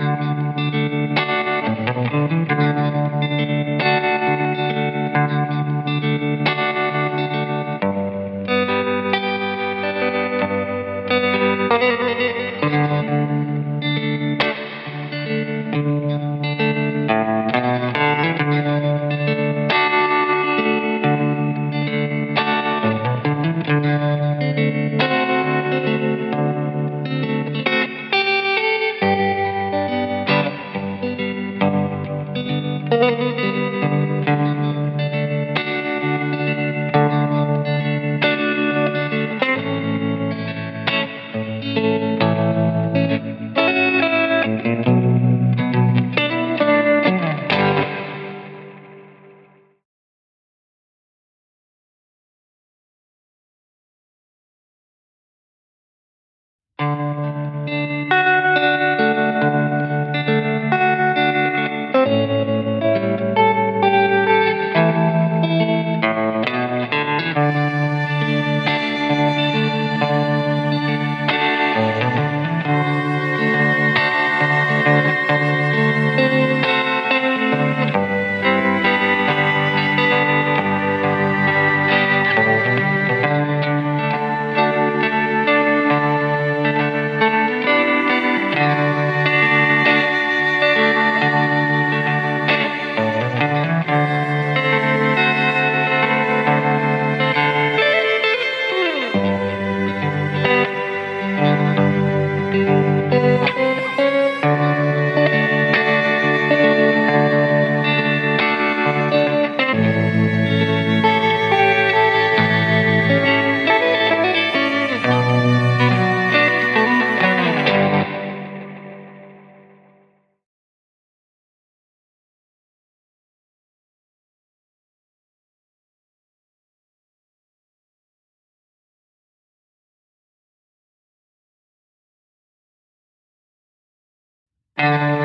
relationships. Bye.